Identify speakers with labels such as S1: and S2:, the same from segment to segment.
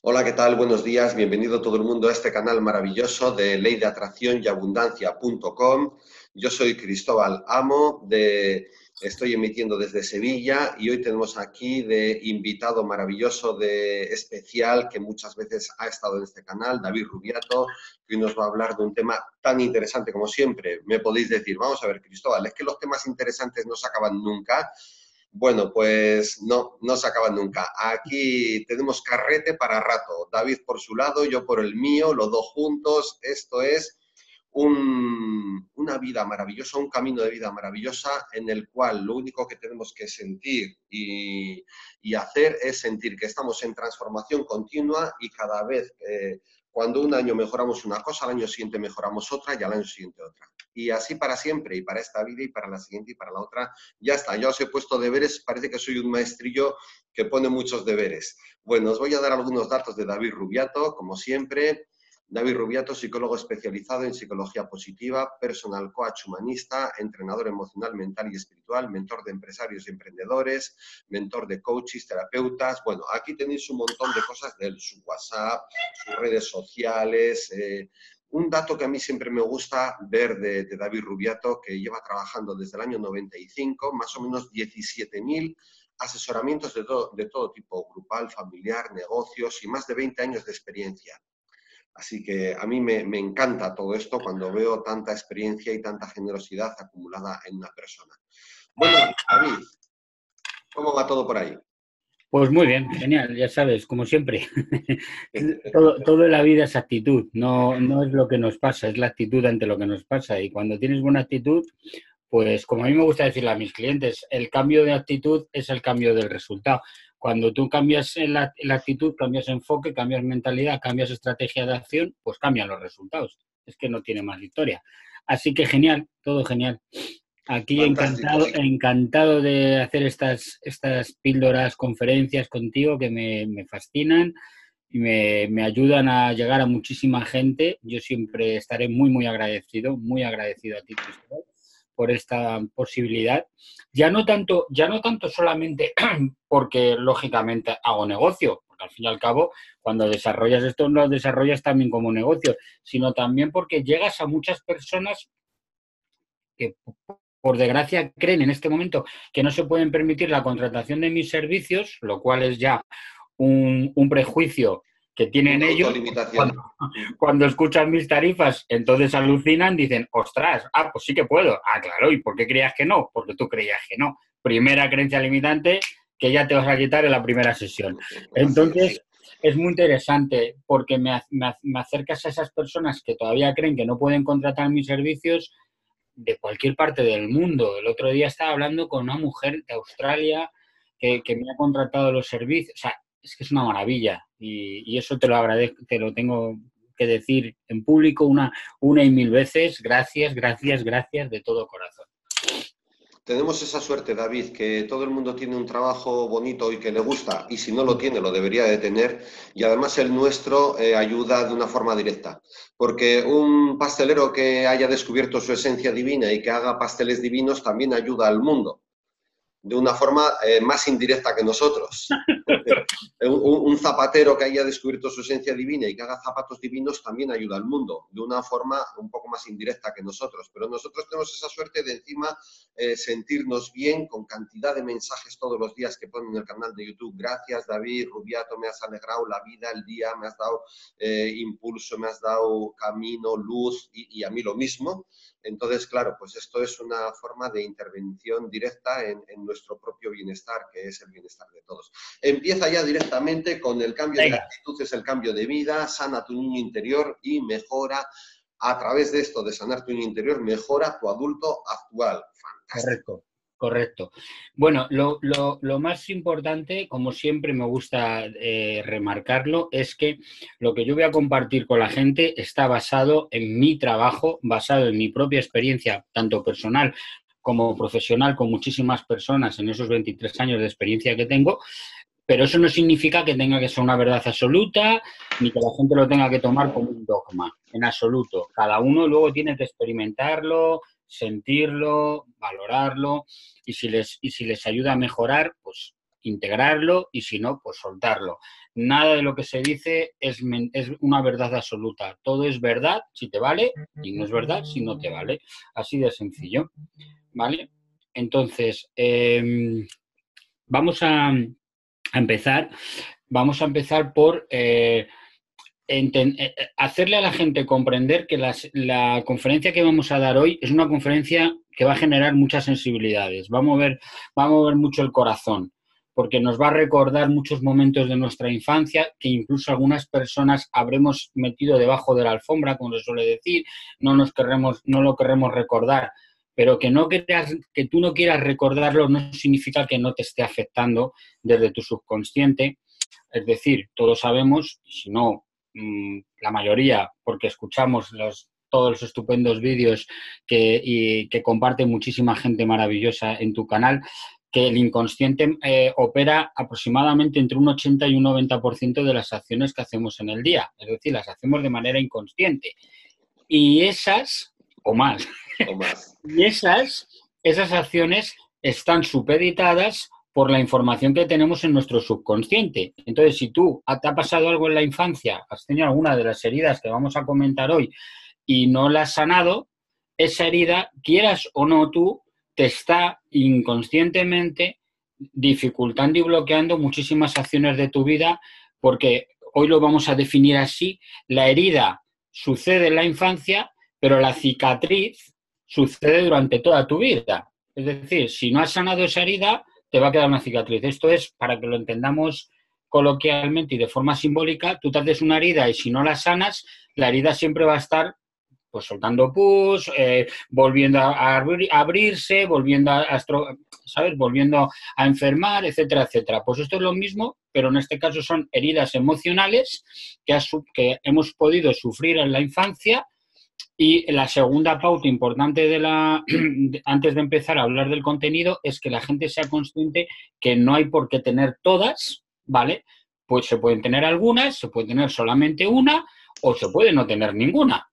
S1: Hola, ¿qué tal? Buenos días. Bienvenido todo el mundo a este canal maravilloso de ley de atracción y abundancia.com. Yo soy Cristóbal Amo, de, estoy emitiendo desde Sevilla y hoy tenemos aquí de invitado maravilloso de especial que muchas veces ha estado en este canal, David Rubiato, que hoy nos va a hablar de un tema tan interesante como siempre. Me podéis decir, vamos a ver, Cristóbal, es que los temas interesantes no se acaban nunca. Bueno, pues no, no se acaban nunca. Aquí tenemos carrete para rato. David por su lado, yo por el mío, los dos juntos. Esto es una vida maravillosa, un camino de vida maravillosa en el cual lo único que tenemos que sentir y, hacer es sentir que estamos en transformación continua y cada vez cuando un año mejoramos una cosa, al año siguiente mejoramos otra y al año siguiente otra. Y así para siempre, y para esta vida, y para la siguiente, y para la otra. Ya está, ya os he puesto deberes, parece que soy un maestrillo que pone muchos deberes. Bueno, os voy a dar algunos datos de David Rubiato, como siempre. David Rubiato, psicólogo especializado en psicología positiva, personal coach humanista, entrenador emocional, mental y espiritual, mentor de empresarios y emprendedores, mentor de coaches, terapeutas. Bueno, aquí tenéis un montón de cosas de su WhatsApp, sus redes sociales. Eh, un dato que a mí siempre me gusta ver de, David Rubiato, que lleva trabajando desde el año 95, más o menos 17.000 asesoramientos de todo, de todo tipo, grupal, familiar, negocios y más de 20 años de experiencia. Así que a mí me, encanta todo esto cuando veo tanta experiencia y tanta generosidad acumulada en una persona. Bueno, David, ¿cómo va todo por ahí?
S2: Pues muy bien, genial, ya sabes, como siempre. todo, en la vida es actitud, no, no es lo que nos pasa, es la actitud ante lo que nos pasa. Y cuando tienes buena actitud, pues como a mí me gusta decirle a mis clientes, el cambio de actitud es el cambio del resultado. Cuando tú cambias la, actitud, cambias enfoque, cambias mentalidad, cambias estrategia de acción, pues cambian los resultados. Es que no tiene más victoria. Así que genial, todo genial. Aquí encantado, encantado de hacer estas, estas píldoras, conferencias contigo que me, fascinan y me, me, ayudan a llegar a muchísima gente. Yo siempre estaré muy, muy agradecido, muy agradecido a ti, Cristóbal por esta posibilidad. Ya no tanto, ya no tanto solamente porque lógicamente hago negocio, porque al fin y al cabo, cuando desarrollas esto, lo desarrollas también como negocio, sino también porque llegas a muchas personas que por desgracia creen en este momento que no se pueden permitir la contratación de mis servicios, lo cual es ya un, un prejuicio que tienen ellos, cuando, escuchan mis tarifas, entonces alucinan, dicen, ostras, ah, pues sí que puedo. Ah, claro, ¿y por qué creías que no? Porque tú creías que no. Primera creencia limitante que ya te vas a quitar en la primera sesión. Entonces, es muy interesante porque me, me acercas a esas personas que todavía creen que no pueden contratar mis servicios de cualquier parte del mundo. El otro día estaba hablando con una mujer de Australia que, que me ha contratado los servicios. O sea, es que es una maravilla y, eso te lo agradezco, te lo tengo que decir en público una, una y mil veces. Gracias, gracias, gracias de todo corazón.
S1: Tenemos esa suerte, David, que todo el mundo tiene un trabajo bonito y que le gusta, y si no lo tiene, lo debería de tener, y además el nuestro eh, ayuda de una forma directa, porque un pastelero que haya descubierto su esencia divina y que haga pasteles divinos también ayuda al mundo de una forma eh, más indirecta que nosotros. un, zapatero que haya descubierto su esencia divina y que haga zapatos divinos también ayuda al mundo, de una forma un poco más indirecta que nosotros. Pero nosotros tenemos esa suerte de encima eh, sentirnos bien con cantidad de mensajes todos los días que ponen en el canal de YouTube. Gracias David, Rubiato, me has alegrado la vida, el día, me has dado eh, impulso, me has dado camino, luz y, y a mí lo mismo. Entonces, claro, pues esto es una forma de intervención directa en, nuestro propio bienestar, que es el bienestar de todos. Empieza ya directamente con el cambio de actitud, es el cambio de vida, sana tu niño interior y mejora a través de esto, de sanar tu niño interior, mejora tu adulto actual.
S2: Fantástico. Correcto. Bueno, lo, más importante, como siempre me gusta eh, remarcarlo, es que lo que yo voy a compartir con la gente está basado en mi trabajo, basado en mi propia experiencia, tanto personal como profesional, con muchísimas personas en esos 23 años de experiencia que tengo, pero eso no significa que tenga que ser una verdad absoluta ni que la gente lo tenga que tomar como un dogma, en absoluto. Cada uno luego tiene que experimentarlo, sentirlo, valorarlo y si les, y si les ayuda a mejorar, pues integrarlo y si no, pues soltarlo. nada de lo que se dice es, es, una verdad absoluta. Todo es verdad si te vale y no es verdad si no te vale. Así de sencillo. ¿Vale? Entonces, em, vamos a, empezar. Vamos a empezar por eh, eh, hacerle a la gente comprender que la conferencia que vamos a dar hoy es una conferencia que va a generar muchas sensibilidades, va a mover, va a mover mucho el corazón porque nos va a recordar muchos momentos de nuestra infancia que incluso algunas personas habremos metido debajo de la alfombra, como se suele decir, no nos querremos, no lo queremos recordar, pero que no quieras, que tú no quieras recordarlo no significa que no te esté afectando desde tu subconsciente. Es decir, todos sabemos, si no mm, la mayoría, porque escuchamos los, todos los estupendos vídeos que, y, que comparte muchísima gente maravillosa en tu canal, que el inconsciente eh, opera aproximadamente entre un 80 y un 90% de las acciones que hacemos en el día, es decir, las hacemos de manera inconsciente. Y esas, o más, o más. y esas, esas acciones están supeditadas por la información que tenemos en nuestro subconsciente. Entonces, si tú te ha pasado algo en la infancia, has tenido alguna de las heridas que vamos a comentar hoy y no la has sanado, esa herida, quieras o no tú, te está inconscientemente dificultando y bloqueando muchísimas acciones de tu vida porque hoy lo vamos a definir así, la herida sucede en la infancia, pero la cicatriz sucede durante toda tu vida. Es decir, si no has sanado esa herida, te va a quedar una cicatriz. Esto es para que lo entendamos coloquialmente y de forma simbólica, tú te haces una herida y si no la sanas, la herida siempre va a estar pues soltando pus, eh, volviendo a, abrirse, volviendo a, ¿sabes? Volviendo a enfermar, etcétera, etcétera. Pues esto es lo mismo, pero en este caso son heridas emocionales que hemos podido sufrir en la infancia y la segunda pauta importante de la, antes de empezar a hablar del contenido es que la gente sea consciente que no hay por qué tener todas, ¿vale? Pues se pueden tener algunas, se puede tener solamente una o se puede no tener ninguna,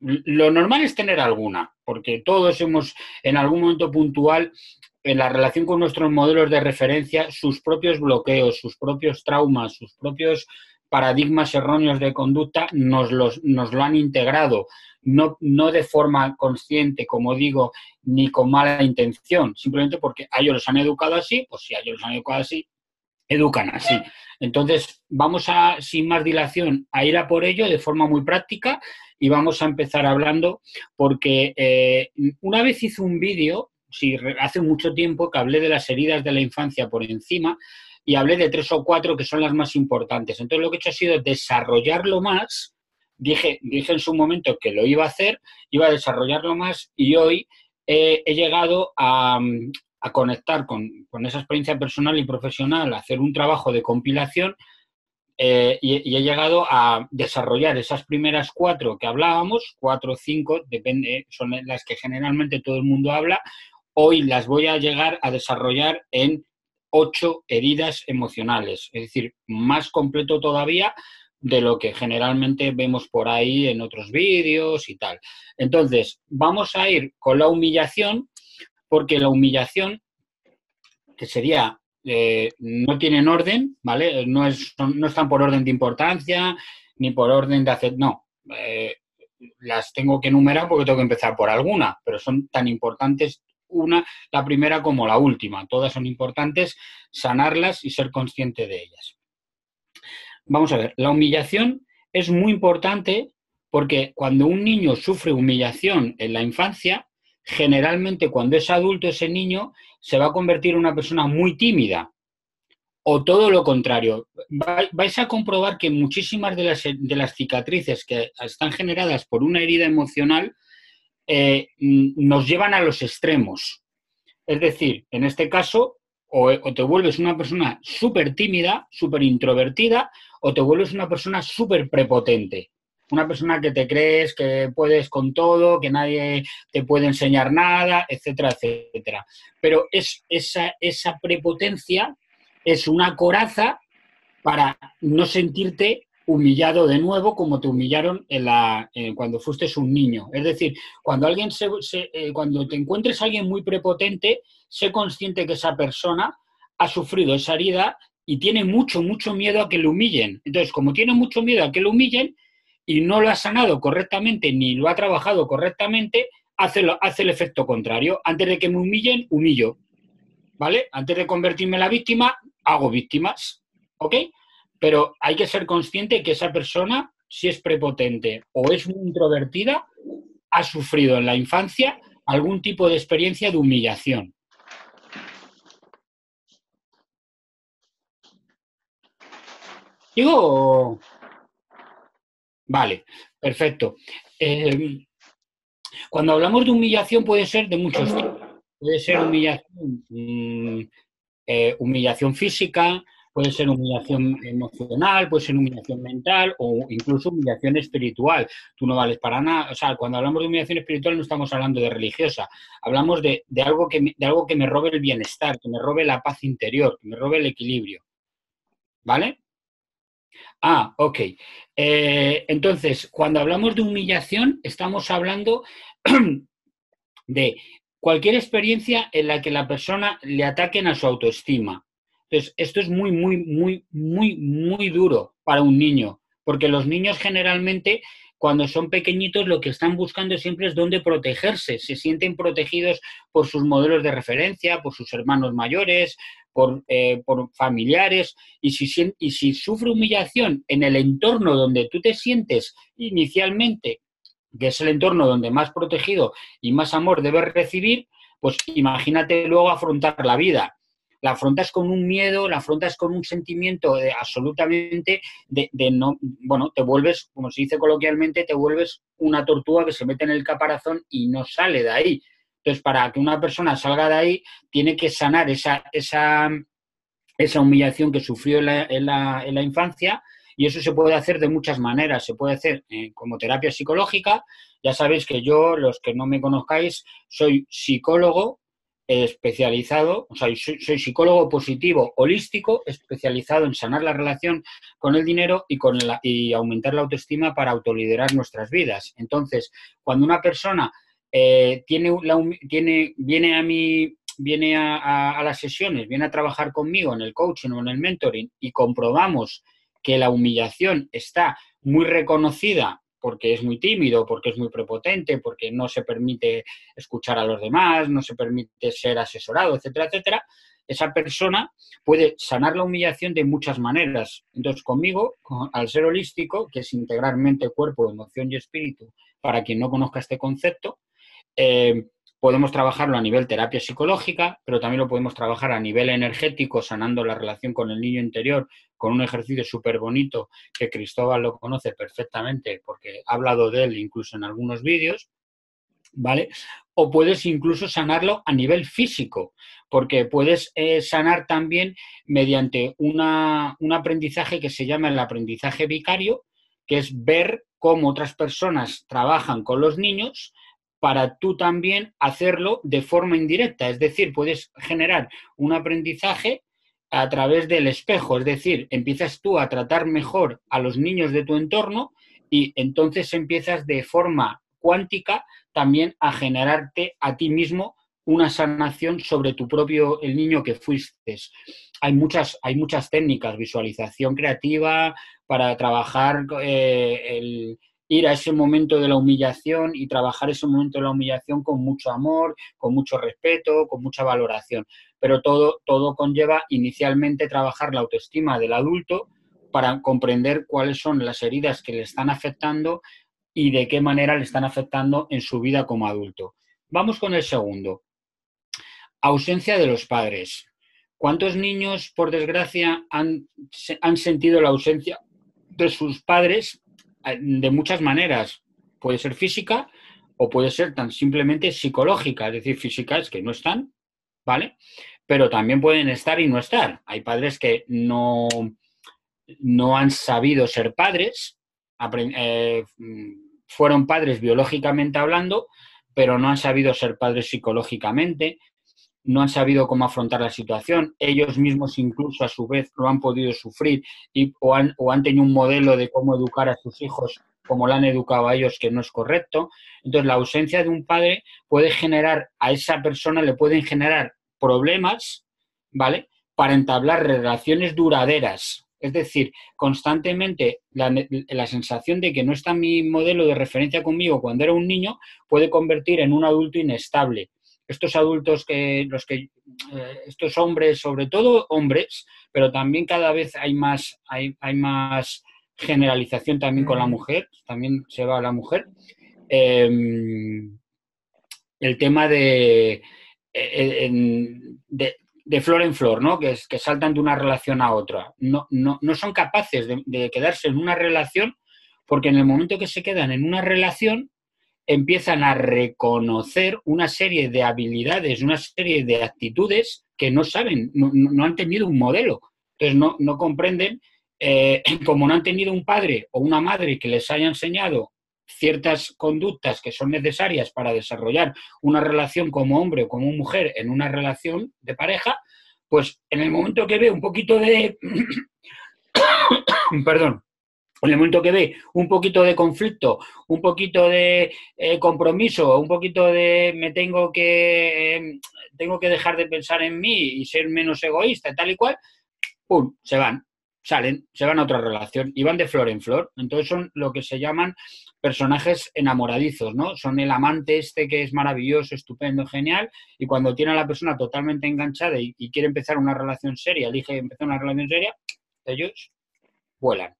S2: lo normal es tener alguna, porque todos hemos en algún momento puntual en la relación con nuestros modelos de referencia sus propios bloqueos, sus propios traumas, sus propios paradigmas erróneos de conducta nos, los, nos lo han integrado, no, no de forma consciente, como digo, ni con mala intención, simplemente porque a ellos los han educado así, pues si ellos los han educado así, educan así. Entonces, vamos a, sin más dilación, a ir a por ello de forma muy práctica y vamos a empezar hablando porque eh, una vez hice un vídeo, hace mucho tiempo, que hablé de las heridas de la infancia por encima y hablé de tres o cuatro que son las más importantes. Entonces, lo que he hecho ha sido desarrollarlo más. Dije, dije en su momento que lo iba a hacer, iba a desarrollarlo más y hoy he llegado a, a conectar con, esa experiencia personal y profesional, a hacer un trabajo de compilación eh, y, he llegado a desarrollar esas primeras cuatro que hablábamos, cuatro o cinco, depende, son las que generalmente todo el mundo habla. Hoy las voy a llegar a desarrollar en ocho heridas emocionales, es decir, más completo todavía de lo que generalmente vemos por ahí en otros vídeos y tal. Entonces, vamos a ir con la humillación, porque la humillación, que sería, eh, no tienen orden, ¿vale? No, es, no están por orden de importancia, ni por orden de hacer, no. Eh, las tengo que enumerar porque tengo que empezar por alguna, pero son tan importantes una, la primera como la última. Todas son importantes, sanarlas y ser consciente de ellas. Vamos a ver, la humillación es muy importante porque cuando un niño sufre humillación en la infancia, generalmente cuando es adulto ese niño se va a convertir en una persona muy tímida. O todo lo contrario, vais a comprobar que muchísimas de las, de las cicatrices que están generadas por una herida emocional eh, nos llevan a los extremos. Es decir, en este caso, o, o te vuelves una persona súper tímida, súper introvertida, o te vuelves una persona súper prepotente una persona que te crees que puedes con todo, que nadie te puede enseñar nada, etcétera, etcétera. Pero es, esa, esa prepotencia es una coraza para no sentirte humillado de nuevo como te humillaron cuando fuiste un niño. Es decir, cuando, alguien se, eh, cuando te encuentres a alguien muy prepotente, sé consciente que esa persona ha sufrido esa herida y tiene mucho, mucho miedo a que le humillen. Entonces, como tiene mucho miedo a que le humillen y no lo ha sanado correctamente ni lo ha trabajado correctamente, hace, hace el efecto contrario. Antes de que me humillen, humillo. ¿Vale? Antes de convertirme en la víctima, hago víctimas. ¿Ok? Pero hay que ser consciente que esa persona, si es prepotente o es muy introvertida, ha sufrido en la infancia algún tipo de experiencia de humillación. Digo, vale, perfecto. Eh, cuando hablamos de humillación puede ser de muchos tipos. Puede ser humillación, mm, eh, humillación física, puede ser humillación emocional, puede ser humillación mental o incluso humillación espiritual. Tú no vales para nada. O sea, cuando hablamos de humillación espiritual no estamos hablando de religiosa. Hablamos de, algo, que de algo que me robe el bienestar, que me robe la paz interior, que me robe el equilibrio. ¿Vale? Ah, ok. Eh, entonces, cuando hablamos de humillación, estamos hablando de cualquier experiencia en la que la persona le ataquen a su autoestima. Entonces, esto es muy, muy, muy, muy, muy duro para un niño, porque los niños generalmente cuando son pequeñitos lo que están buscando siempre es dónde protegerse, se sienten protegidos por sus modelos de referencia, por sus hermanos mayores, por, eh, familiares, y si, y si sufre humillación en el entorno donde tú te sientes inicialmente, que es el entorno donde más protegido y más amor debes recibir, pues imagínate luego afrontar la vida la afrontas con un miedo, la afrontas con un sentimiento de absolutamente de, no, bueno, te vuelves, como se dice coloquialmente, te vuelves una tortuga que se mete en el caparazón y no sale de ahí. Entonces, para que una persona salga de ahí, tiene que sanar esa, esa, esa humillación que sufrió en la, infancia y eso se puede hacer de muchas maneras. Se puede hacer eh, como terapia psicológica. Ya sabéis que yo, los que no me conozcáis, soy psicólogo, especializado, o sea, soy, psicólogo positivo holístico, especializado en sanar la relación con el dinero y, con la, y aumentar la autoestima para autoliderar nuestras vidas. Entonces, cuando una persona eh, tiene, tiene, viene a mí viene a, las sesiones, viene a trabajar conmigo en el coaching o en el mentoring y comprobamos que la humillación está muy reconocida porque es muy tímido, porque es muy prepotente, porque no se permite escuchar a los demás, no se permite ser asesorado, etcétera, etcétera, esa persona puede sanar la humillación de muchas maneras. Entonces, conmigo, al ser holístico, que es integrar mente, cuerpo, emoción y espíritu, para quien no conozca este concepto, eh, Podemos trabajarlo a nivel terapia psicológica, pero también lo podemos trabajar a nivel energético, sanando la relación con el niño interior, con un ejercicio súper bonito que Cristóbal lo conoce perfectamente porque ha hablado de él incluso en algunos vídeos, ¿vale? O puedes incluso sanarlo a nivel físico, porque puedes eh, sanar también mediante un aprendizaje que se llama el aprendizaje vicario, que es ver cómo otras personas trabajan con los niños para tú también hacerlo de forma indirecta. Es decir, puedes generar un aprendizaje a través del espejo, es decir, empiezas tú a tratar mejor a los niños de tu entorno y entonces empiezas de forma cuántica también a generarte a ti mismo una sanación sobre tu propio, el niño que fuiste. Hay muchas, hay muchas técnicas, visualización creativa para trabajar eh, el, ir a ese momento de la humillación y trabajar ese momento de la humillación con mucho amor, con mucho respeto, con mucha valoración. Pero todo, todo conlleva inicialmente trabajar la autoestima del adulto para comprender cuáles son las heridas que le están afectando y de qué manera le están afectando en su vida como adulto. Vamos con el segundo. Ausencia de los padres. ¿Cuántos niños, por desgracia, han, han sentido la ausencia de sus padres de muchas maneras. Puede ser física o puede ser tan simplemente psicológica, es decir, física es que no están, ¿vale? Pero también pueden estar y no estar. Hay padres que no, no han sabido ser padres, eh, fueron padres biológicamente hablando, pero no han sabido ser padres psicológicamente, no han sabido cómo afrontar la situación, ellos mismos incluso a su vez lo han podido sufrir y, o, han, o han tenido un modelo de cómo educar a sus hijos como lo han educado a ellos que no es correcto. Entonces la ausencia de un padre puede generar a esa persona, le pueden generar problemas, ¿vale? para entablar relaciones duraderas. Es decir, constantemente la, sensación de que no está mi modelo de referencia conmigo cuando era un niño puede convertir en un adulto inestable. Estos adultos que, los que, eh, estos hombres, sobre todo hombres, pero también cada vez hay más, hay, más generalización también con la mujer, también se va a la mujer. Em, el tema de, eh, de, de flor en flor, ¿no? Que, que saltan de una relación a otra. No, no, no son capaces de, quedarse en una relación porque en el momento que se quedan en una relación empiezan a reconocer una serie de habilidades, una serie de actitudes que no saben, no, han tenido un modelo. Entonces no, comprenden, eh, como no han tenido un padre o una madre que les haya enseñado ciertas conductas que son necesarias para desarrollar una relación como hombre o como mujer en una relación de pareja, pues en el momento que ve un poquito de... perdón, en el momento que ve un poquito de conflicto, un poquito de eh, compromiso, un poquito de me tengo que, em, tengo que dejar de pensar en mí y ser menos egoísta, tal y cual, ¡pum! Se van salen, se van a otra relación y van de flor en flor. Entonces son lo que se llaman personajes enamoradizos, ¿no? Son el amante este que es maravilloso, estupendo, genial, y cuando tiene a la persona totalmente enganchada y, quiere empezar una relación seria, elige empezar una relación seria, ellos vuelan,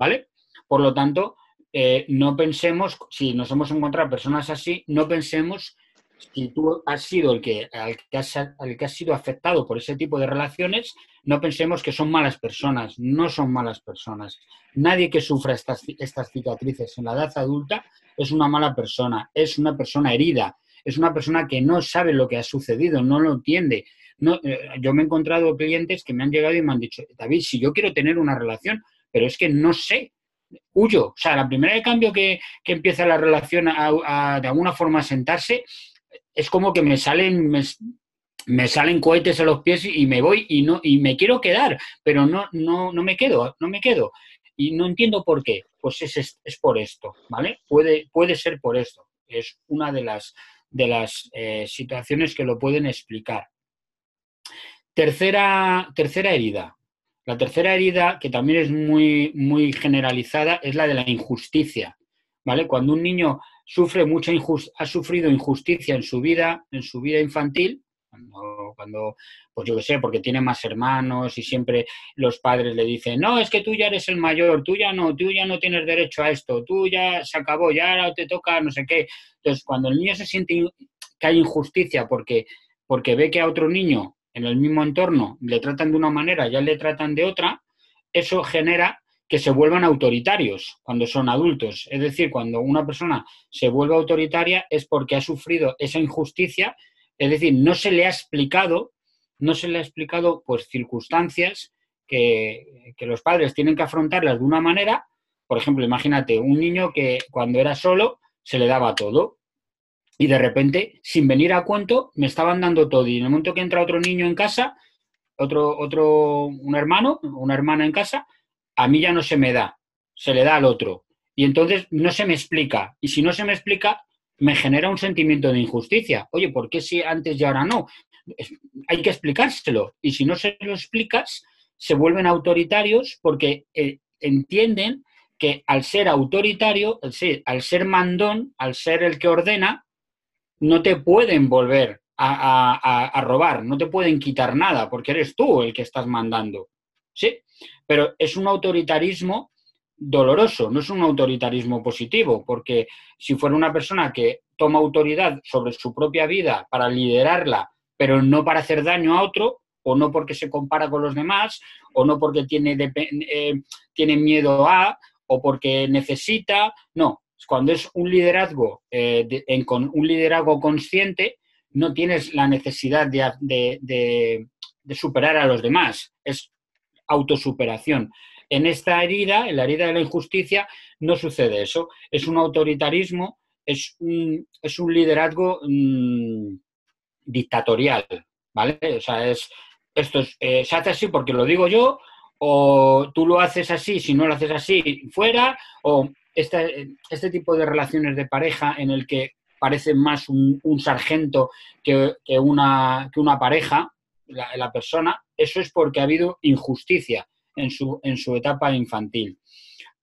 S2: ¿vale? Por lo tanto, eh, no pensemos, si nos hemos encontrado personas así, no pensemos si tú has sido el que, al que has, sido afectado por ese tipo de relaciones, no pensemos que son malas personas, no son malas personas. Nadie que sufra estas, cicatrices en la edad adulta es una mala persona, es una persona herida, es una persona que no sabe lo que ha sucedido, no lo entiende. Eh, yo me he encontrado clientes que me han llegado y me han dicho, David, si yo quiero tener una relación, pero es que no sé, huyo. O sea, la primera de cambio que, empieza la relación a, de alguna forma a sentarse, es como que me salen, me, salen cohetes a los pies y me voy y no y me quiero quedar, pero no, no, no me quedo, no me quedo. Y no entiendo por qué. Pues es, es, por esto, ¿vale? Puede, puede ser por esto. Es una de las, de las eh, situaciones que lo pueden explicar. Tercera, tercera herida. La tercera herida, que también es muy, muy generalizada, es la de la injusticia. ¿Vale? Cuando un niño sufre mucha ha sufrido injusticia en su vida, en su vida infantil, cuando, pues yo qué sé, porque tiene más hermanos y siempre los padres le dicen, no, es que tú ya eres el mayor, tú ya no, tú ya no tienes derecho a esto, tú ya se acabó, ya te toca no sé qué. Entonces, cuando el niño se siente que hay injusticia porque, porque ve que a otro niño en el mismo entorno le tratan de una manera, ya le tratan de otra, eso genera que se vuelvan autoritarios cuando son adultos. Es decir, cuando una persona se vuelve autoritaria es porque ha sufrido esa injusticia, es decir, no se le ha explicado, no se le ha explicado pues circunstancias que, que los padres tienen que afrontarlas de una manera. Por ejemplo, imagínate un niño que cuando era solo se le daba todo y de repente, sin venir a cuento, me estaban dando todo y en el momento que entra otro niño en casa, otro, otro, un hermano, una hermana en casa, a mí ya no se me da, se le da al otro. Y entonces no se me explica. Y si no se me explica, me genera un sentimiento de injusticia. Oye, ¿por qué si antes y ahora no? hay que explicárselo. Y si no se lo explicas, se vuelven autoritarios porque eh, entienden que al ser autoritario, al ser mandón, al ser el que ordena, no te pueden volver a robar, no te pueden quitar nada, porque eres tú el que estás mandando. ¿Sí? pero es un autoritarismo doloroso, no es un autoritarismo positivo, porque si fuera una persona que toma autoridad sobre su propia vida para liderarla, pero no para hacer daño a otro, o no porque se compara con los demás, o no porque tiene, eh, tiene miedo a, o porque necesita, no, cuando es un liderazgo, eh, con un liderazgo consciente, no tienes la necesidad de, de superar a los demás, es autosuperación. En esta herida, en la herida de la injusticia, no sucede eso. Es un autoritarismo, es un, es un liderazgo mm, dictatorial, ¿vale? O sea, es, esto eh, se hace así porque lo digo yo, o tú lo haces así, si no lo haces así, fuera, o este, este tipo de relaciones de pareja en el que parece más un, sargento que, una, que una pareja, la, persona, eso es porque ha habido injusticia en su, en su etapa infantil.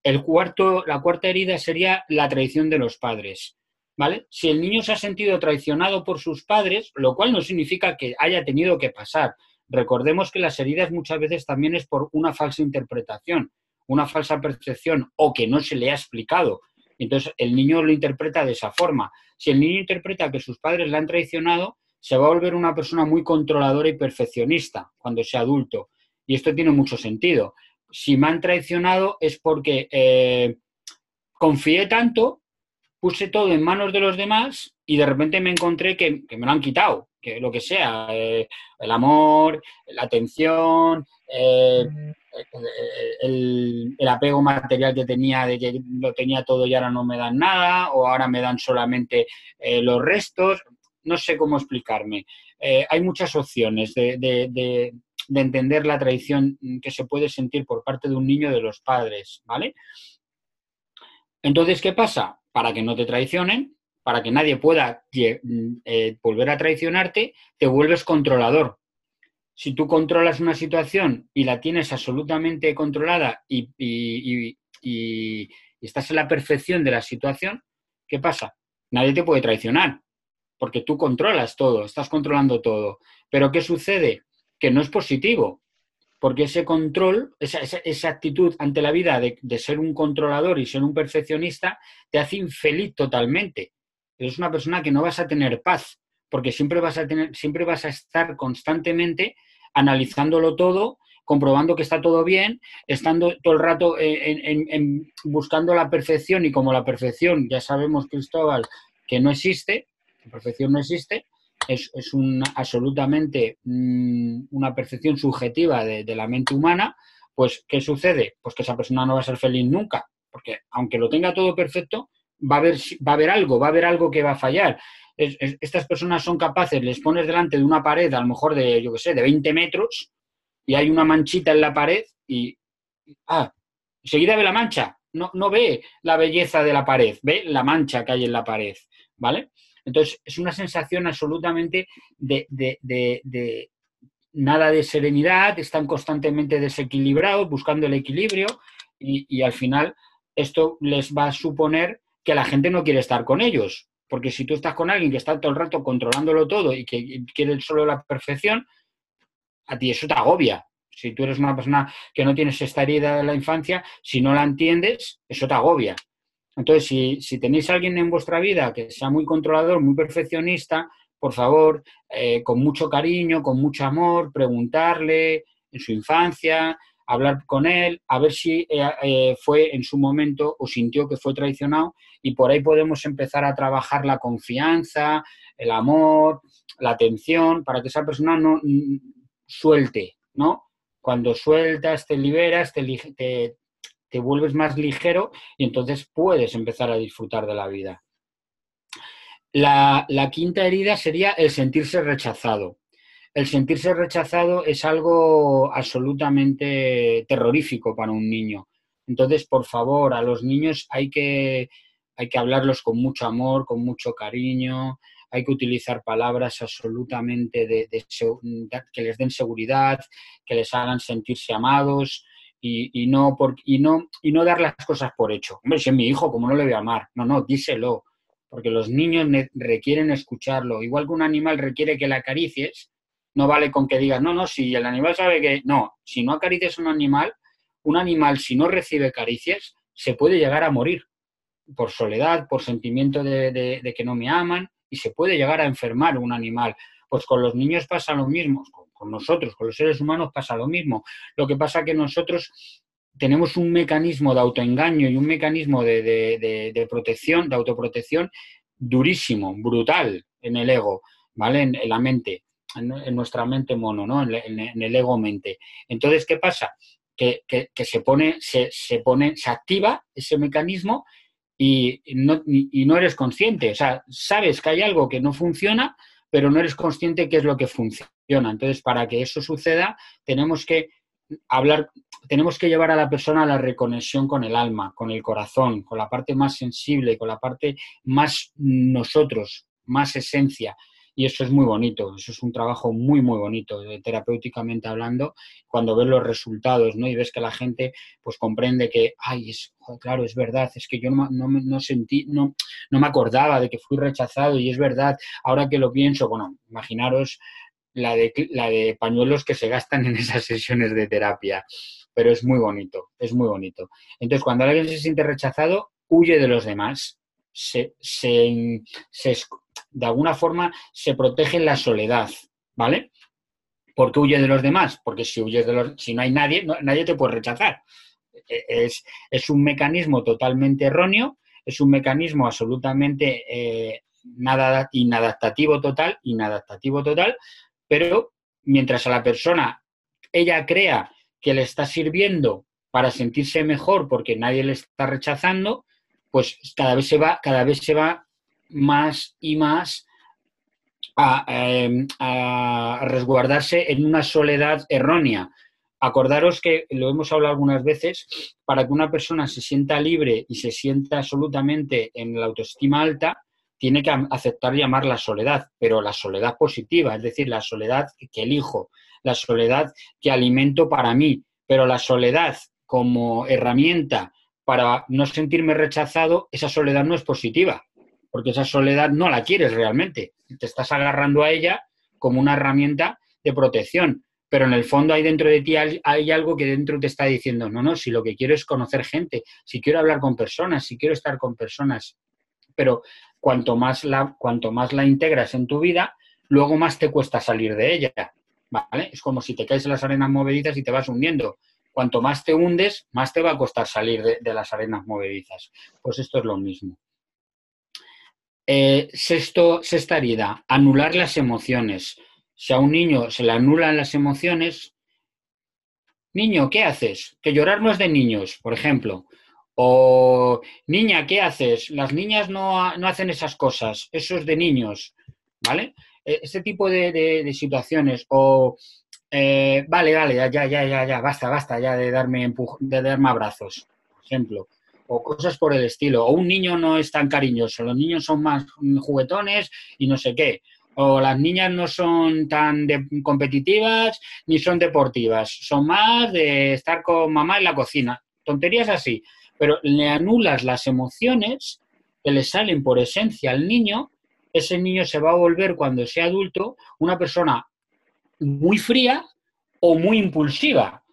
S2: El cuarto, la cuarta herida sería la traición de los padres. ¿Vale? Si el niño se ha sentido traicionado por sus padres, lo cual no significa que haya tenido que pasar. Recordemos que las heridas muchas veces también es por una falsa interpretación, una falsa percepción o que no se le ha explicado. Entonces el niño lo interpreta de esa forma. Si el niño interpreta que sus padres le han traicionado, se va a volver una persona muy controladora y perfeccionista cuando sea adulto. Y esto tiene mucho sentido. Si me han traicionado es porque eh, confié tanto, puse todo en manos de los demás y de repente me encontré que, me lo han quitado, que lo que sea, eh, el amor, la atención, eh, el, apego material que tenía, de que lo tenía todo y ahora no me dan nada, o ahora me dan solamente eh, los restos, no sé cómo explicarme. Hay muchas opciones de, entender la traición que se puede sentir por parte de un niño de los padres, ¿vale? Entonces, ¿qué pasa? Para que no te traicionen, para que nadie pueda eh, volver a traicionarte, te vuelves controlador, si tú controlas una situación y la tienes absolutamente controlada y, estás en la perfección de la situación, ¿qué pasa? Nadie te puede traicionar, porque tú controlas todo, estás controlando todo. Pero ¿qué sucede? Que no es positivo, porque ese control, esa, actitud ante la vida de, ser un controlador y ser un perfeccionista, te hace infeliz totalmente. Eres una persona que no vas a tener paz, porque siempre vas a tener, siempre vas a estar constantemente analizándolo todo, comprobando que está todo bien, estando todo el rato en, buscando la perfección y como la perfección, ya sabemos, Cristóbal, que no existe, la perfección no existe, es, es absolutamente mm, una percepción subjetiva de, la mente humana, pues ¿qué sucede? Pues que esa persona no va a ser feliz nunca, porque aunque lo tenga todo perfecto, va a haber, va a haber algo, va a haber algo que va a fallar estas personas son capaces, les pones delante de una pared, a lo mejor de, yo qué sé, de 20 metros, y hay una manchita en la pared y, ah, enseguida ve la mancha, no, no ve la belleza de la pared, ve la mancha que hay en la pared, ¿vale? Entonces, es una sensación absolutamente de, de nada de serenidad, están constantemente desequilibrados, buscando el equilibrio, y, y al final esto les va a suponer que la gente no quiere estar con ellos, porque si tú estás con alguien que está todo el rato controlándolo todo y que quiere solo la perfección, a ti eso te agobia. Si tú eres una persona que no tienes esta herida de la infancia, si no la entiendes, eso te agobia. Entonces, si, tenéis a alguien en vuestra vida que sea muy controlador, muy perfeccionista, por favor, eh, con mucho cariño, con mucho amor, preguntarle en su infancia, hablar con él, a ver si eh, eh, fue en su momento o sintió que fue traicionado y por ahí podemos empezar a trabajar la confianza, el amor, la atención, para que esa persona no mm, suelte, ¿no? Cuando sueltas, te liberas, te, te vuelves más ligero y entonces puedes empezar a disfrutar de la vida. La, la, quinta herida sería el sentirse rechazado el sentirse rechazado es algo absolutamente terrorífico para un niño. Entonces, por favor, a los niños hay que, hay que hablarlos con mucho amor, con mucho cariño, hay que utilizar palabras absolutamente de, que les den seguridad, que les hagan sentirse amados y, no por, no dar las cosas por hecho. Hombre, si es mi hijo, ¿cómo no le voy a amar? No, no, díselo, porque los niños requieren escucharlo. Igual que un animal requiere que le acaricies, no vale con que digas, no, no, si el animal sabe que. No, si no acaricias a un animal, un animal, si no recibe caricias, se puede llegar a morir por soledad, por sentimiento de, que no me aman, y se puede llegar a enfermar un animal. Pues con los niños pasa lo mismo, con, nosotros, con los seres humanos pasa lo mismo. Lo que pasa que nosotros tenemos un mecanismo de autoengaño y un mecanismo de, protección, de autoprotección durísimo, brutal en el ego, ¿vale? en la mente en, nuestra mente mono, ¿no? En, el ego mente. Entonces, ¿qué pasa? Que, se pone, se, pone, se activa ese mecanismo y no, y no eres consciente. O sea, sabes que hay algo que no funciona, pero no eres consciente qué es lo que funciona. Entonces, para que eso suceda, tenemos que hablar, tenemos que llevar a la persona a la reconexión con el alma, con el corazón, con la parte más sensible, con la parte más nosotros, más esencia y eso es muy bonito, eso es un trabajo muy, muy bonito, terapéuticamente hablando, cuando ves los resultados, ¿no? Y ves que la gente, pues, comprende que, ay, es, claro, es verdad, es que yo no, no, sentí, no, no me acordaba de que fui rechazado y es verdad, ahora que lo pienso, bueno, imaginaros la de, la de pañuelos que se gastan en esas sesiones de terapia, pero es muy bonito, es muy bonito. Entonces, cuando alguien se siente rechazado, huye de los demás, se, se, se, de alguna forma se protege en la soledad, ¿vale? ¿Por qué huye de los demás? Porque si huyes de los, si no hay nadie, nadie te puede rechazar. E, es, es, un mecanismo totalmente erróneo, es un mecanismo absolutamente eh, nada, inadaptativo total, inadaptativo total, pero mientras a la persona ella crea que le está sirviendo para sentirse mejor porque nadie le está rechazando, pues cada vez se va, cada vez se va más y más em, a, resguardarse en una soledad errónea. Acordaros que lo hemos hablado algunas veces, para que una persona se sienta libre y se sienta absolutamente en la autoestima alta, tiene que aceptar llamar la soledad, pero la soledad positiva, es decir, la soledad que elijo, la soledad que alimento para mí, pero la soledad como herramienta para no sentirme rechazado, esa soledad no es positiva porque esa soledad no la quieres realmente. Te estás agarrando a ella como una herramienta de protección, pero en el fondo hay dentro de ti hay algo que dentro te está diciendo, no, no, si lo que quiero es conocer gente, si quiero hablar con personas, si quiero estar con personas, pero cuanto más la, cuanto más la integras en tu vida, luego más te cuesta salir de ella, ¿vale? Es como si te caes en las arenas movedizas y te vas hundiendo. Cuanto más te hundes, más te va a costar salir de las arenas movedizas. Pues esto es lo mismo. Eh, sexto, sexta herida, anular las emociones. Si a un niño se le anulan las emociones, niño, ¿qué haces? Que llorar no es de niños, por ejemplo. O niña, ¿qué haces? Las niñas no, hacen esas cosas, eso es de niños, ¿vale? E, este tipo de, situaciones. O, eh, vale, vale, ya, ya, ya, ya, basta, basta ya de darme, de darme abrazos, por ejemplo o cosas por el estilo. O un niño no es tan cariñoso, los niños son más juguetones y no sé qué. O las niñas no son tan competitivas ni son deportivas, son más de estar con mamá en la cocina. Tonterías así. Pero le anulas las emociones que le salen por esencia al niño, ese niño se va a volver cuando sea adulto una persona muy fría o muy impulsiva.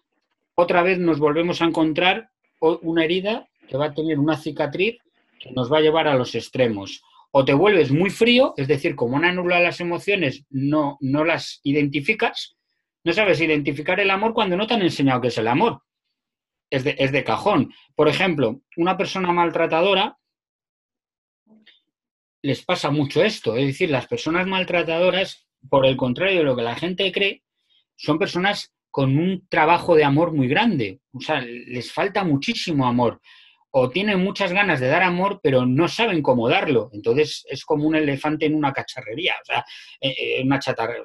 S2: Otra vez nos volvemos a encontrar una herida que va a tener una cicatriz que nos va a llevar a los extremos. O te vuelves muy frío, es decir, como no anula las emociones, no, no las identificas, no sabes identificar el amor cuando no te han enseñado qué es el amor. Es de, es de cajón. Por ejemplo, una persona maltratadora les pasa mucho esto. Es decir, las personas maltratadoras, por el contrario de lo que la gente cree, son personas con un trabajo de amor muy grande. O sea, les falta muchísimo amor o tienen muchas ganas de dar amor, pero no saben cómo darlo. Entonces es como un elefante en una cacharrería, o sea, eh, eh, en una chatarra,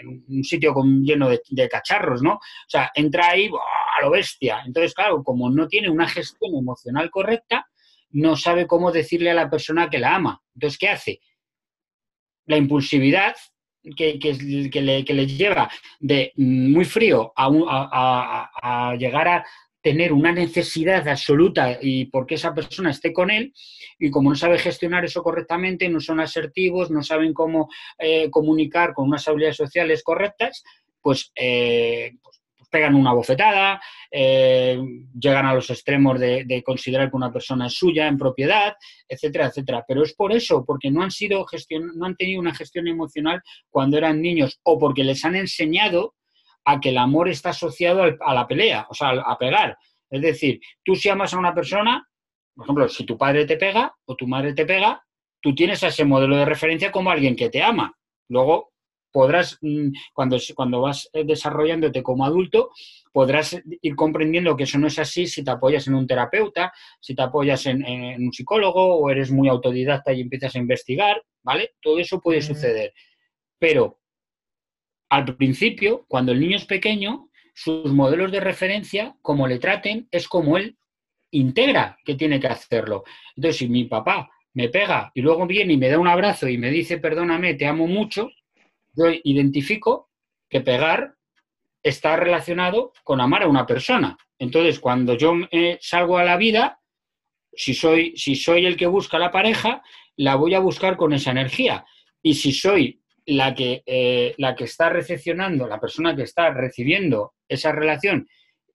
S2: en un sitio con, lleno de, cacharros, ¿no? O sea, entra ahí a lo bestia. Entonces, claro, como no tiene una gestión emocional correcta, no sabe cómo decirle a la persona que la ama. Entonces, ¿qué hace? La impulsividad que, que, le, que lleva de muy frío a llegar a tener una necesidad absoluta y porque esa persona esté con él y como no sabe gestionar eso correctamente, no son asertivos, no saben cómo eh, comunicar con unas habilidades sociales correctas, pues, eh, pues, pues pegan una bofetada, eh, llegan a los extremos de, considerar que una persona es suya en propiedad, etcétera, etcétera. Pero es por eso, porque no han sido gestión, no han tenido una gestión emocional cuando eran niños o porque les han enseñado a que el amor está asociado a la pelea, o sea, a pegar. Es decir, tú si amas a una persona, por ejemplo, si tu padre te pega o tu madre te pega, tú tienes ese modelo de referencia como alguien que te ama. Luego podrás, mm, cuando, cuando vas eh, desarrollándote como adulto, podrás ir comprendiendo que eso no es así si te apoyas en un terapeuta, si te apoyas en, un psicólogo o eres muy autodidacta y empiezas a investigar, ¿vale? Todo eso puede suceder. Pero al principio, cuando el niño es pequeño, sus modelos de referencia, como le traten, es como él integra que tiene que hacerlo. Entonces, si mi papá me pega y luego viene y me da un abrazo y me dice, perdóname, te amo mucho, yo identifico que pegar está relacionado con amar a una persona. Entonces, cuando yo salgo a la vida, si soy, si soy el que busca la pareja, la voy a buscar con esa energía. Y si soy la que, eh, la que está recepcionando, la persona que está recibiendo esa relación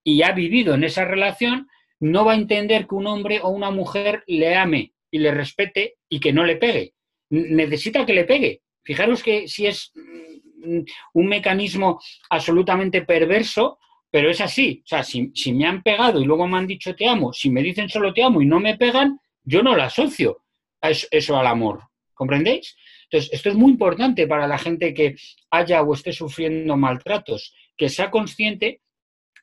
S2: y ha vivido en esa relación, no va a entender que un hombre o una mujer le ame y le respete y que no le pegue. Necesita que le pegue. Fijaros que si es mm, un mecanismo absolutamente perverso, pero es así. O sea, si, me han pegado y luego me han dicho te amo, si me dicen solo te amo y no me pegan, yo no lo asocio a eso al amor. ¿Comprendéis? Entonces, esto es muy importante para la gente que haya o esté sufriendo maltratos, que sea consciente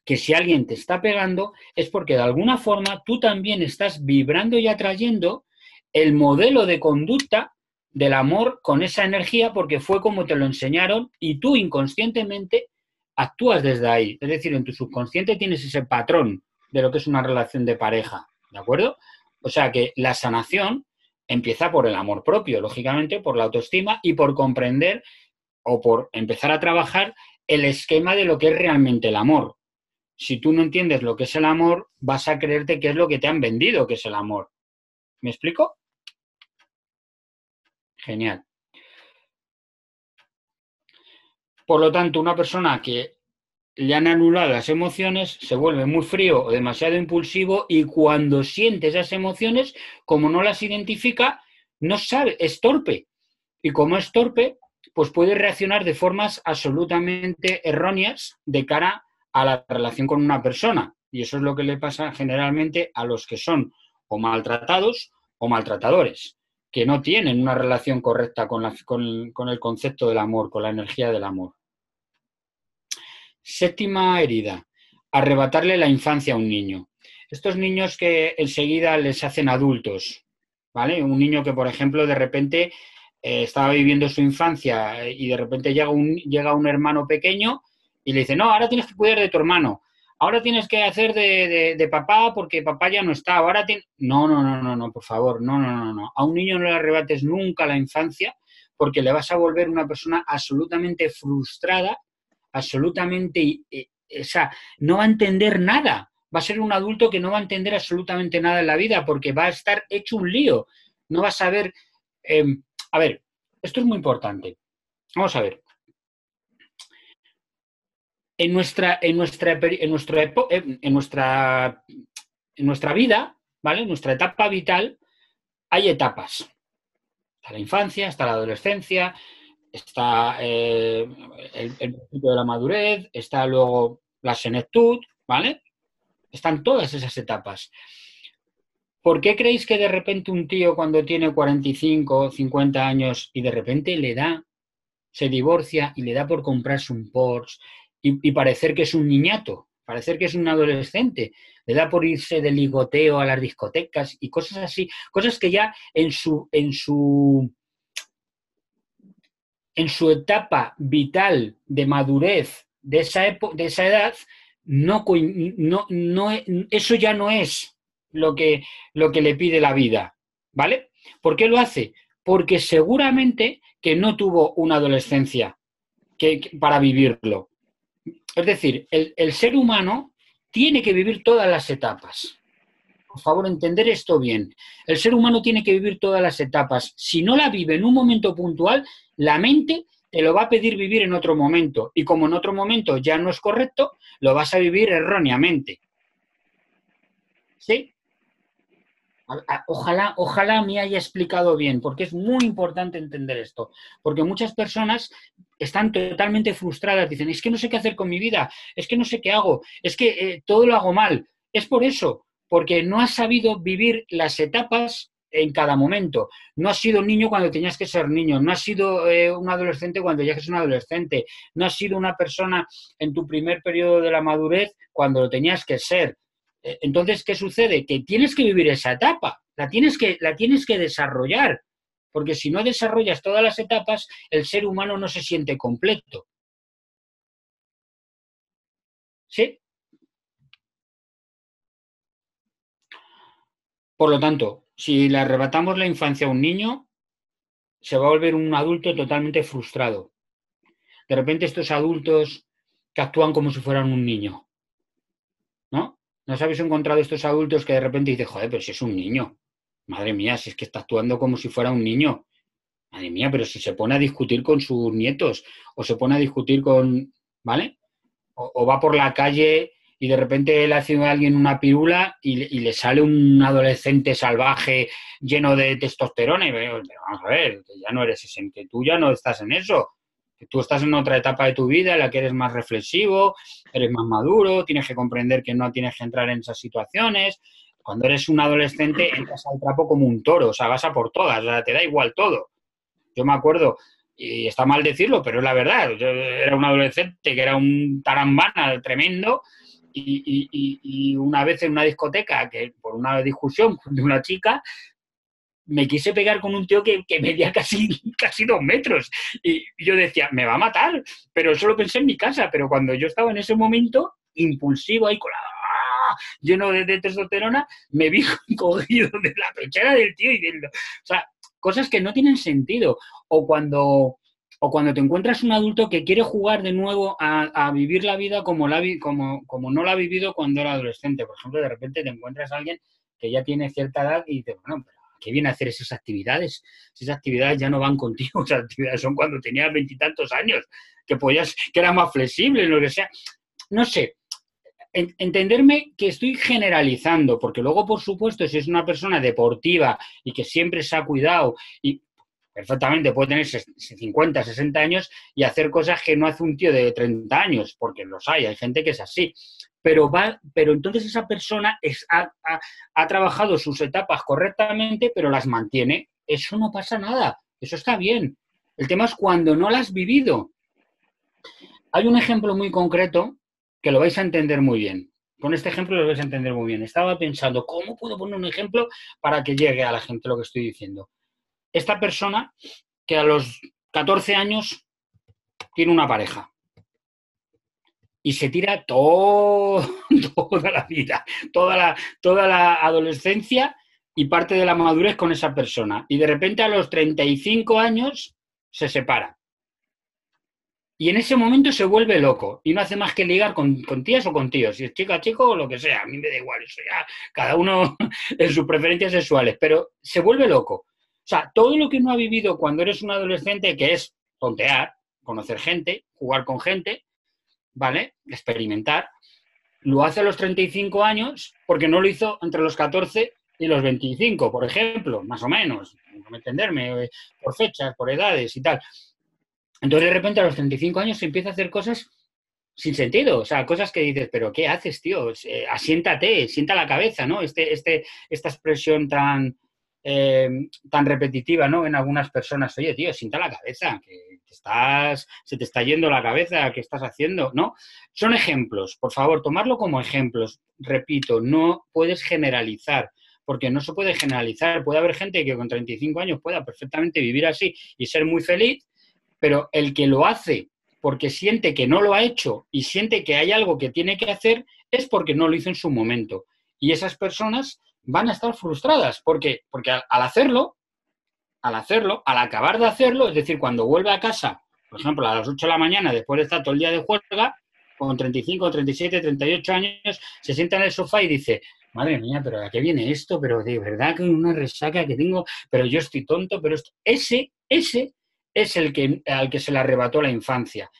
S2: que si alguien te está pegando es porque de alguna forma tú también estás vibrando y atrayendo el modelo de conducta del amor con esa energía porque fue como te lo enseñaron y tú inconscientemente actúas desde ahí. Es decir, en tu subconsciente tienes ese patrón de lo que es una relación de pareja, ¿de acuerdo? O sea que la sanación empieza por el amor propio, lógicamente, por la autoestima y por comprender o por empezar a trabajar el esquema de lo que es realmente el amor. Si tú no entiendes lo que es el amor, vas a creerte que es lo que te han vendido que es el amor. ¿Me explico? Genial. Por lo tanto, una persona que le han anulado las emociones se vuelve muy frío o demasiado impulsivo y cuando siente esas emociones, como no las identifica, no sabe, es torpe. Y como es torpe, pues puede reaccionar de formas absolutamente erróneas de cara a la relación con una persona. Y eso es lo que le pasa generalmente a los que son o maltratados o maltratadores que no tienen una relación correcta con, el concepto del amor, con la energía del amor. Séptima herida, arrebatarle la infancia a un niño. Estos niños que enseguida les hacen adultos, ¿vale? Un niño que, por ejemplo, de repente eh, estaba viviendo su infancia y de repente llega un, llega un hermano pequeño y le dice, no, ahora tienes que cuidar de tu hermano ahora tienes que hacer de, papá porque papá ya no está, ahora No, no, no, no, no, por favor, no, no, no, no. A un niño no le arrebates nunca la infancia porque le vas a volver una persona absolutamente frustrada, absolutamente, o sea, no va a entender nada. Va a ser un adulto que no va a entender absolutamente nada en la vida porque va a estar hecho un lío. No va a saber... Em, a ver, esto es muy importante. Vamos a ver en nuestra, en nuestra, en nuestra, en nuestra, en nuestra vida, ¿vale? En nuestra etapa vital, hay etapas. Está la infancia, está la adolescencia, está eh, el, principio de la madurez, está luego la senectud, ¿vale? Están todas esas etapas. ¿Por qué creéis que de repente un tío cuando tiene 45, 50 años y de repente le da, se divorcia y le da por comprarse un Porsche y, parecer que es un niñato, parecer que es un adolescente, le da por irse de ligoteo a las discotecas y cosas así, cosas que ya en su, en su, en su etapa vital de madurez de esa, de esa edad, no, no, no, eso ya no es lo que, lo que le pide la vida, ¿vale? ¿Por qué lo hace? Porque seguramente que no tuvo una adolescencia que, para vivirlo. Es decir, el, ser humano tiene que vivir todas las etapas. Por favor, entender esto bien. El ser humano tiene que vivir todas las etapas. Si no la vive en un momento puntual, la mente te lo va a pedir vivir en otro momento. Y como en otro momento ya no es correcto, lo vas a vivir erróneamente. ¿Sí? Ojalá, ojalá me haya explicado bien, porque es muy importante entender esto. Porque muchas personas están totalmente frustradas, dicen, es que no sé qué hacer con mi vida, es que no sé qué hago, es que eh, todo lo hago mal. Es por eso, porque no has sabido vivir las etapas en cada momento. No has sido niño cuando tenías que ser niño, no has sido eh, un adolescente cuando ya eres un adolescente, no has sido una persona en tu primer periodo de la madurez cuando lo tenías que ser. Eh, entonces, ¿qué sucede? Que tienes que vivir esa etapa, la tienes que, la tienes que desarrollar, porque si no desarrollas todas las etapas, el ser humano no se siente completo. ¿Sí? Por lo tanto, si le arrebatamos la infancia a un niño, se va a volver un adulto totalmente frustrado. De repente estos adultos que actúan como si fueran un niño, ¿no? ¿No os habéis encontrado estos adultos que de repente dicen, joder, pero si es un niño? Madre mía, si es que está actuando como si fuera un niño. Madre mía, pero si se pone a discutir con sus nietos o se pone a discutir con, ¿vale? O, va por la calle y de repente le hace a alguien una pirula y, le sale un adolescente salvaje lleno de testosterona y vamos a ver, ya no eres ese, que tú ya no estás en eso, tú estás en otra etapa de tu vida en la que eres más reflexivo, eres más maduro, tienes que comprender que no tienes que entrar en esas situaciones. Cuando eres un adolescente entras al trapo como un toro, o sea, vas a por todas, o sea, te da igual todo. Yo me acuerdo, y está mal decirlo, pero es la verdad, yo era un adolescente que era un tarambana tremendo y, una vez en una discoteca, que por una discusión de una chica, me quise pegar con un tío que, medía casi, casi dos metros. Y yo decía, me va a matar. Pero eso lo pensé en mi casa. Pero cuando yo estaba en ese momento, impulsivo, ahí con la lleno de, testosterona, me vi cogido de la pechera del tío y del... O sea, cosas que no tienen sentido. O cuando, o cuando te encuentras un adulto que quiere jugar de nuevo a, vivir la vida como, no la ha vivido cuando era adolescente. Por ejemplo, de repente te encuentras a alguien que ya tiene cierta edad y dices, bueno, pero ¿qué viene a hacer esas actividades? esas actividades ya no van contigo, esas actividades son cuando tenías veintitantos años, que podías, que era más flexible, lo que sea. No sé, entenderme que estoy generalizando, porque luego, por supuesto, si es una persona deportiva y que siempre se ha cuidado y perfectamente puede tener 50, 60 años y hacer cosas que no hace un tío de 30 años, porque los hay, hay gente que es así. Pero, va, pero entonces esa persona ha, ha trabajado sus etapas correctamente, pero las mantiene. Eso no pasa nada, eso está bien. El tema es cuando no las has vivido. Hay un ejemplo muy concreto que lo vais a entender muy bien. Con este ejemplo lo vais a entender muy bien. Estaba pensando, ¿cómo puedo poner un ejemplo para que llegue a la gente lo que estoy diciendo? Esta persona que a los 14 años tiene una pareja y se tira toda la vida, toda la, toda la adolescencia y parte de la madurez con esa persona. Y de repente a los 35 años se separa. Y en ese momento se vuelve loco y no hace más que ligar con, tías o con tíos, si es chica, chico o lo que sea, a mí me da igual, eso ya, cada uno en sus preferencias sexuales, pero se vuelve loco. Sea, todo lo que no ha vivido cuando eres un adolescente, que es tontear, conocer gente, jugar con gente, ¿vale? Experimentar, lo hace a los 35 años porque no lo hizo entre los 14 y los 25, por ejemplo, más o menos, no entenderme, eh, por fechas, por edades y tal. Entonces, de repente, a los 35 años se empieza a hacer cosas sin sentido, o sea, cosas que dices, pero ¿qué haces, tío? Eh, asiéntate, sienta la cabeza, ¿no? Este, este, esta expresión tan, eh, tan repetitiva, ¿no? En algunas personas, oye, tío, sienta la cabeza, que estás, se te está yendo la cabeza, ¿qué estás haciendo? ¿No? Son ejemplos, por favor, tomarlo como ejemplos. Repito, no puedes generalizar, porque no se puede generalizar. Puede haber gente que con 35 años pueda perfectamente vivir así y ser muy feliz, pero el que lo hace porque siente que no lo ha hecho y siente que hay algo que tiene que hacer es porque no lo hizo en su momento. Y esas personas van a estar frustradas. porque Porque al, hacerlo, al hacerlo, al acabar de hacerlo, es decir, cuando vuelve a casa, por ejemplo, a las 8 de la mañana, después de estar todo el día de juerga, con 35, 37, 38 años, se sienta en el sofá y dice, madre mía, pero ¿a qué viene esto? Pero de verdad que una resaca que tengo, pero yo estoy tonto, pero ese, ese es el que, al que se le arrebató la infancia.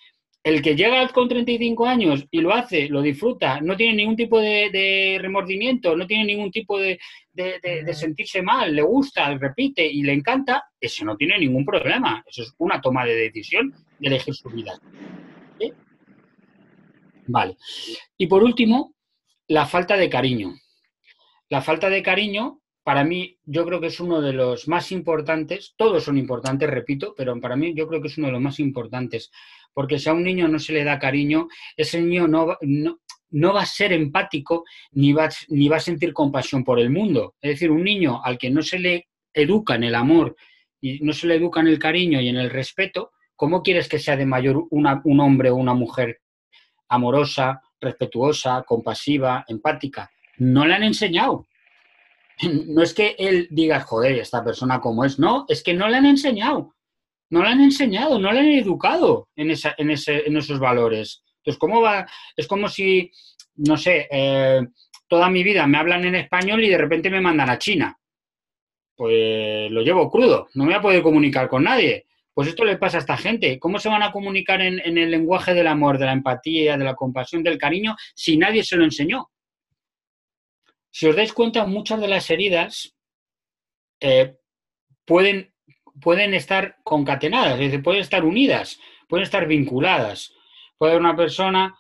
S2: El que llega con 35 años y lo hace, lo disfruta, no tiene ningún tipo de, remordimiento, no tiene ningún tipo de, sentirse mal, le gusta, repite y le encanta, ese no tiene ningún problema. Eso es una toma de decisión de elegir su vida. Vale. Y por último, la falta de cariño. La falta de cariño para mí yo creo que es uno de los más importantes, todos son importantes, repito, pero para mí yo creo que es uno de los más importantes, porque si a un niño no se le da cariño, ese niño no, no, va a ser empático ni va, ni va a sentir compasión por el mundo. Es decir, un niño al que no se le educa en el amor y no se le educa en el cariño y en el respeto, ¿cómo quieres que sea de mayor un hombre o una mujer amorosa, respetuosa, compasiva, empática? No le han enseñado no es que él diga, joder, esta persona como es, no, es que no le han enseñado, no le han enseñado, no le han educado en, esa, en, ese, en esos valores. Entonces, ¿cómo va? Es como si, no sé, eh, toda mi vida me hablan en español y de repente me mandan a China. Pues lo llevo crudo, no me voy a poder comunicar con nadie. Pues esto le pasa a esta gente. ¿Cómo se van a comunicar en, el lenguaje del amor, de la empatía, de la compasión, del cariño, si nadie se lo enseñó? Si os dais cuenta, muchas de las heridas eh, pueden, pueden estar concatenadas, es decir, pueden estar unidas, pueden estar vinculadas. Puede haber una persona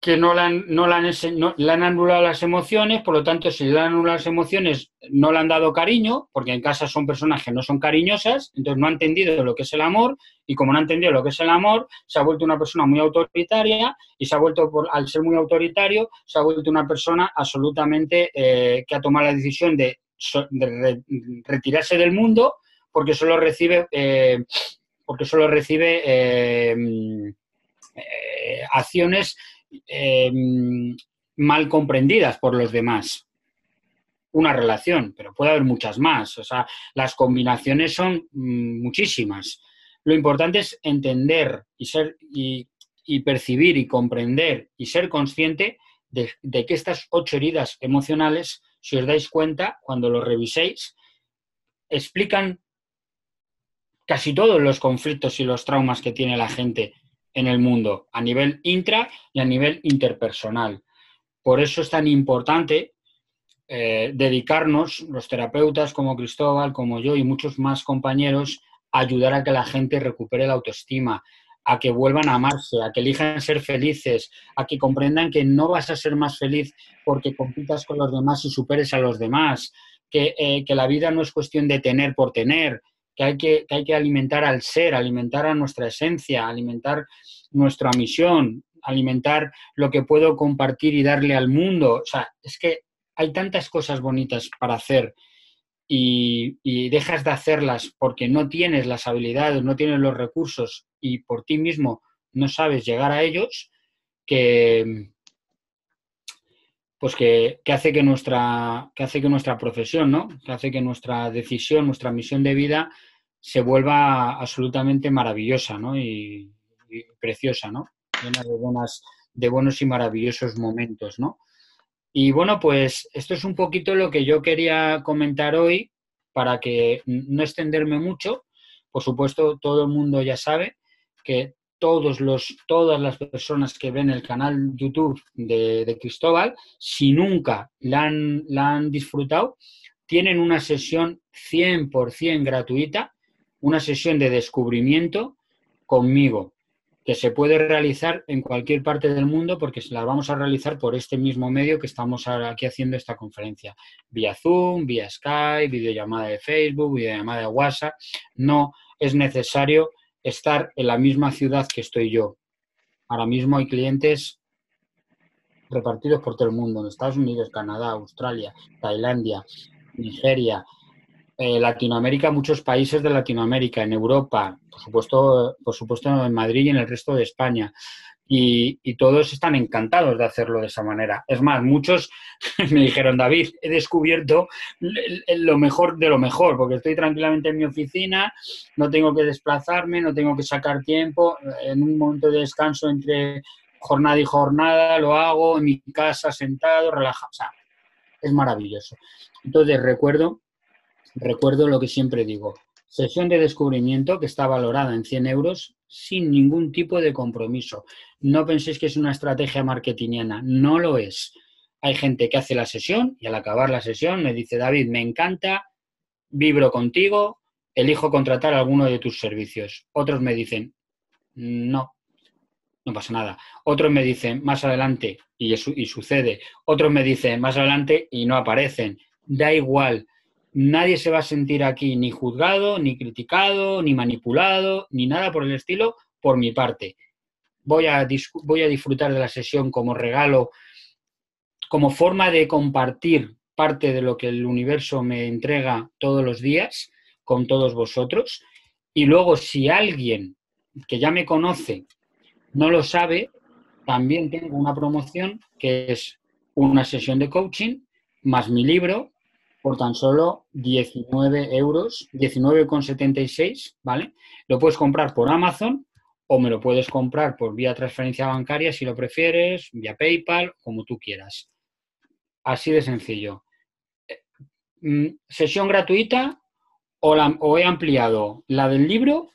S2: que no le han, no, le han, anulado las emociones, por lo tanto, si le han anulado las emociones, no le han dado cariño, porque en casa son personas que no son cariñosas, entonces no ha entendido lo que es el amor, y como no ha entendido lo que es el amor, se ha vuelto una persona muy autoritaria, y se ha vuelto, por, al ser muy autoritario, se ha vuelto una persona absolutamente eh, que ha tomado la decisión de, retirarse del mundo, porque solo recibe, eh, porque solo recibe eh, acciones Em, mal comprendidas por los demás. Una relación, pero puede haber muchas más. O sea, las combinaciones son mm, muchísimas. Lo importante es entender y ser y, percibir y comprender y ser consciente de, de, que estas ocho heridas emocionales, si os dais cuenta, cuando lo reviséis, explican casi todos los conflictos y los traumas que tiene la gente en el mundo, a nivel intra y a nivel interpersonal. Por eso es tan importante eh, dedicarnos, los terapeutas como Cristóbal, como yo y muchos más compañeros, a ayudar a que la gente recupere la autoestima, a que vuelvan a amarse, a que elijan ser felices, a que comprendan que no vas a ser más feliz porque compitas con los demás y superes a los demás, que, eh, que la vida no es cuestión de tener por tener, que hay que, hay que alimentar al ser, alimentar a nuestra esencia, alimentar nuestra misión, alimentar lo que puedo compartir y darle al mundo. O sea, es que hay tantas cosas bonitas para hacer y, y, dejas de hacerlas porque no tienes las habilidades, no tienes los recursos y por ti mismo no sabes llegar a ellos, que, pues que, hace que nuestra, que hace que nuestra profesión, ¿no? Que hace que nuestra decisión, nuestra misión de vida se vuelva absolutamente maravillosa, ¿no? Y, preciosa, ¿no? Llena de, buenas, de buenos y maravillosos momentos, ¿no? Y bueno, pues esto es un poquito lo que yo quería comentar hoy para que no extenderme mucho. Por supuesto, todo el mundo ya sabe que todos los, todas las personas que ven el canal YouTube de, Cristóbal, si nunca la han, disfrutado, tienen una sesión 100% gratuita, una sesión de descubrimiento conmigo, que se puede realizar en cualquier parte del mundo porque la vamos a realizar por este mismo medio que estamos aquí haciendo esta conferencia, vía Zoom, vía Skype, videollamada de Facebook, videollamada de WhatsApp. No es necesario estar en la misma ciudad que estoy yo. Ahora mismo hay clientes repartidos por todo el mundo, en Estados Unidos, Canadá, Australia, Tailandia, Nigeria, eh, Latinoamérica, muchos países de Latinoamérica, en Europa, por supuesto, por supuesto en Madrid y en el resto de España y, todos están encantados de hacerlo de esa manera. Es más, muchos me dijeron, David, he descubierto lo mejor de lo mejor, porque estoy tranquilamente en mi oficina, no tengo que desplazarme, no tengo que sacar tiempo, en un momento de descanso entre jornada y jornada lo hago en mi casa sentado, relajado, o sea, es maravilloso. Entonces recuerdo, recuerdo lo que siempre digo, Sesión de descubrimiento que está valorada en 100 euros sin ningún tipo de compromiso. No penséis que es una estrategia marketingiana, no lo es. Hay gente que hace la sesión y al acabar la sesión me dice, David, me encanta, vibro contigo, elijo contratar alguno de tus servicios. Otros me dicen, no, no pasa nada. Otros me dicen, más adelante, y, y sucede. Otros me dicen, más adelante, y no aparecen. Da igual nadie se va a sentir aquí ni juzgado, ni criticado, ni manipulado, ni nada por el estilo por mi parte. Voy a, voy a disfrutar de la sesión como regalo, como forma de compartir parte de lo que el universo me entrega todos los días con todos vosotros. Y luego, si alguien que ya me conoce no lo sabe, también tengo una promoción que es una sesión de coaching más mi libro por tan solo 19 euros, 19,76, ¿vale? Lo puedes comprar por Amazon o me lo puedes comprar por vía transferencia bancaria si lo prefieres, vía PayPal, como tú quieras. Así de sencillo. Eh, mm, sesión gratuita o, he ampliado la del libro,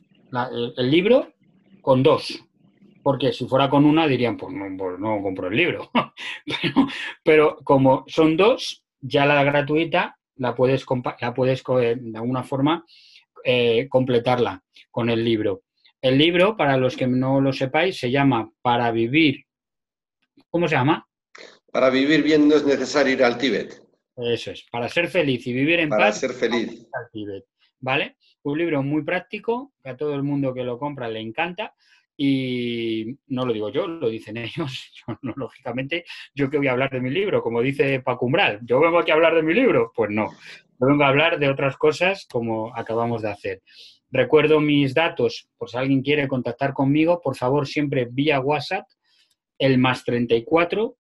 S2: el, libro, con dos. Porque si fuera con una dirían, pues no, pues no compro el libro. pero, como son dos, ya la gratuita la puedes, la puedes de alguna forma eh, completarla con el libro. El libro, para los que no lo sepáis, se llama Para vivir. ¿Cómo se llama?
S1: Para vivir bien no es necesario ir al Tíbet.
S2: Eso es, para ser feliz y vivir en
S1: paz.
S2: Para
S1: ser feliz.
S2: Al Tíbet, ¿Vale? Un libro muy práctico, que a todo el mundo que lo compra le encanta. Y no lo digo yo, lo dicen ellos. Yo, lógicamente, yo que voy a hablar de mi libro, como dice Paco Umbral, ¿yo vengo aquí a hablar de mi libro? Pues no, vengo a hablar de otras cosas como acabamos de hacer. Recuerdo mis datos, por si alguien quiere contactar conmigo, por favor, siempre vía WhatsApp, el más 34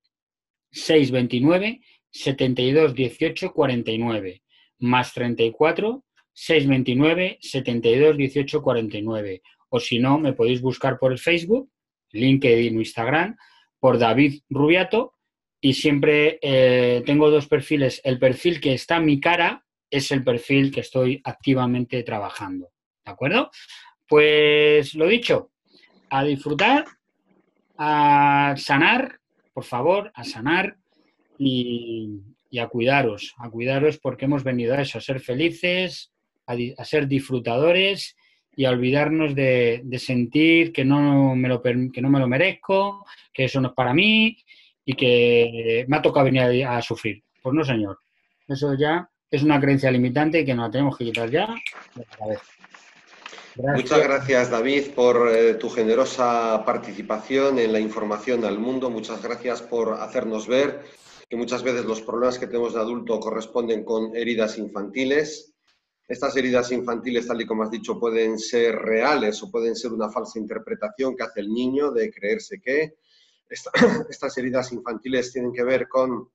S2: 629 72 18 49, más 34 629 72 18 49. O si no, me podéis buscar por el Facebook, LinkedIn o Instagram, por David Rubiato. Y siempre eh, tengo dos perfiles. El perfil que está en mi cara es el perfil que estoy activamente trabajando. ¿De acuerdo? Pues lo dicho, a disfrutar, a sanar, por favor, a sanar y, a cuidaros, a cuidaros porque hemos venido a eso, a ser felices, a, ser disfrutadores y a olvidarnos de, sentir que no, me lo, que no me lo merezco, que eso no es para mí y que me ha tocado venir a, a sufrir. Pues no, señor. Eso ya es una creencia limitante y que nos la tenemos que quitar ya de cabeza.
S1: Muchas gracias, David, por eh, tu generosa participación en la información al mundo. Muchas gracias por hacernos ver que muchas veces los problemas que tenemos de adulto corresponden con heridas infantiles. Estas heridas infantiles, tal y como has dicho, pueden ser reales o pueden ser una falsa interpretación que hace el niño de creerse que. estas heridas infantiles tienen que ver con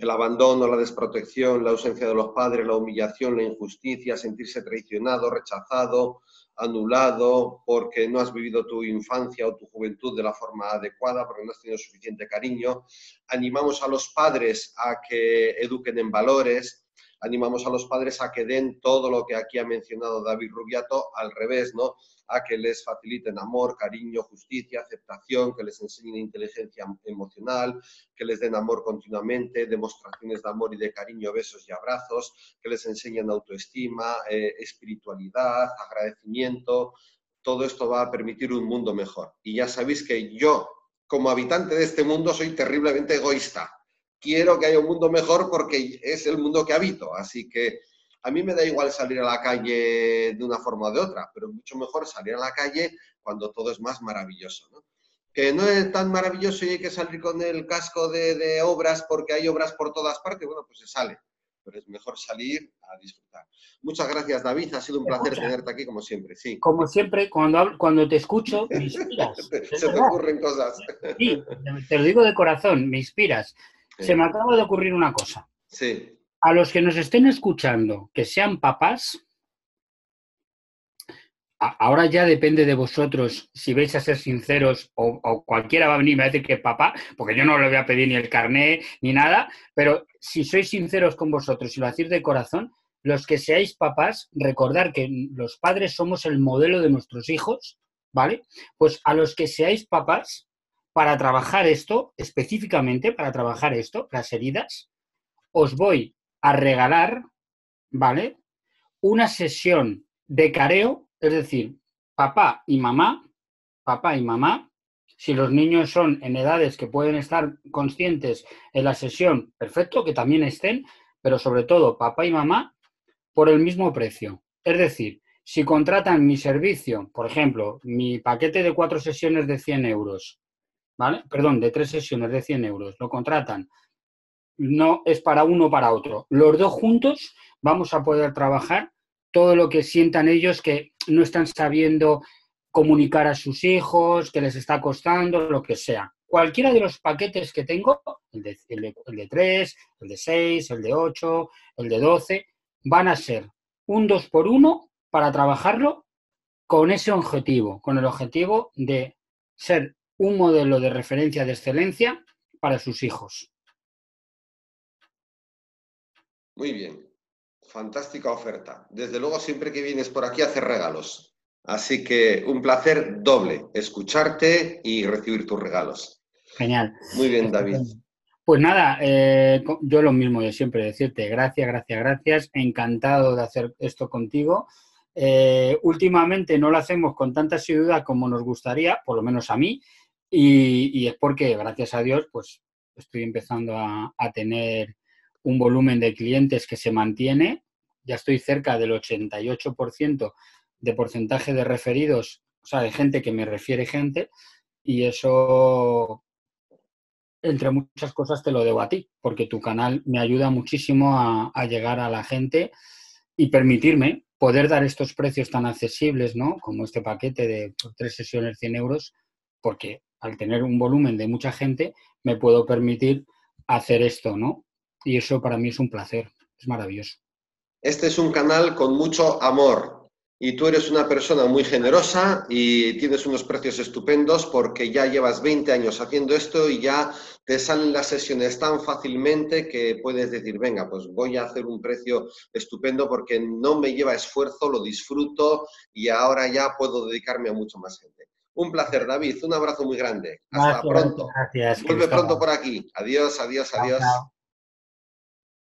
S1: el abandono, la desprotección, la ausencia de los padres, la humillación, la injusticia, sentirse traicionado, rechazado, anulado, porque no has vivido tu infancia o tu juventud de la forma adecuada, porque no has tenido suficiente cariño. Animamos a los padres a que eduquen en valores, animamos a los padres a que den todo lo que aquí ha mencionado David Rubiato, al revés, ¿no? A que les faciliten amor, cariño, justicia, aceptación, que les enseñen inteligencia emocional, que les den amor continuamente, demostraciones de amor y de cariño, besos y abrazos, que les enseñen autoestima, eh, espiritualidad, agradecimiento. Todo esto va a permitir un mundo mejor. Y ya sabéis que yo, como habitante de este mundo, soy terriblemente egoísta quiero que haya un mundo mejor porque es el mundo que habito. Así que a mí me da igual salir a la calle de una forma o de otra, pero es mucho mejor salir a la calle cuando todo es más maravilloso. ¿no? Que no es tan maravilloso y hay que salir con el casco de, obras porque hay obras por todas partes, bueno, pues se sale. Pero es mejor salir a disfrutar. Muchas gracias, David. Ha sido un placer tenerte aquí, como siempre. Sí.
S2: Como siempre, cuando, cuando te escucho, me inspiras.
S1: se te ocurren cosas.
S2: Sí, te lo digo de corazón, me inspiras. Se me acaba de ocurrir una cosa.
S1: Sí.
S2: A los que nos estén escuchando, que sean papás, ahora ya depende de vosotros si vais a ser sinceros o, cualquiera va a venir y me va a decir que papá, porque yo no le voy a pedir ni el carné ni nada, pero si sois sinceros con vosotros y lo hacéis de corazón, los que seáis papás, recordar que los padres somos el modelo de nuestros hijos, ¿vale? Pues a los que seáis papás, para trabajar esto, específicamente para trabajar esto, las heridas, os voy a regalar, ¿vale? Una sesión de careo, es decir, papá y mamá, papá y mamá, si los niños son en edades que pueden estar conscientes en la sesión, perfecto, que también estén, pero sobre todo papá y mamá, por el mismo precio. Es decir, si contratan mi servicio, por ejemplo, mi paquete de cuatro sesiones de 100 euros, ¿vale? Perdón, de tres sesiones de 100 euros, lo contratan, no es para uno o para otro. Los dos juntos vamos a poder trabajar todo lo que sientan ellos que no están sabiendo comunicar a sus hijos, que les está costando, lo que sea. cualquiera de los paquetes que tengo, el de, el, de, 3, el de 6, el de 8, el de 12, van a ser un 2 por 1 para trabajarlo con ese objetivo, con el objetivo de ser un modelo de referencia de excelencia para sus hijos.
S1: Muy bien, fantástica oferta. Desde luego, siempre que vienes por aquí, hacer regalos. Así que un placer doble, escucharte y recibir tus regalos.
S2: Genial.
S1: Muy bien, David.
S2: Pues nada, eh, yo lo mismo de siempre, decirte gracias, gracias, gracias. Encantado de hacer esto contigo. Eh, últimamente no lo hacemos con tanta asiduidad como nos gustaría, por lo menos a mí, y, es porque, gracias a Dios, pues estoy empezando a, tener un volumen de clientes que se mantiene. Ya estoy cerca del 88% de porcentaje de referidos, o sea, de gente que me refiere gente, y eso, entre muchas cosas, te lo debo a ti, porque tu canal me ayuda muchísimo a, llegar a la gente y permitirme poder dar estos precios tan accesibles, ¿no? Como este paquete de tres sesiones 100 euros, porque al tener un volumen de mucha gente, me puedo permitir hacer esto, ¿no? Y eso para mí es un placer, es maravilloso.
S1: Este es un canal con mucho amor, y tú eres una persona muy generosa y tienes unos precios estupendos porque ya llevas 20 años haciendo esto y ya te salen las sesiones tan fácilmente que puedes decir, venga, pues voy a hacer un precio estupendo porque no me lleva esfuerzo, lo disfruto y ahora ya puedo dedicarme a mucho más gente. Un placer, David. Un abrazo muy grande. Hasta pronto.
S2: Gracias.
S1: Vuelve pronto por aquí. Adiós, adiós, adiós.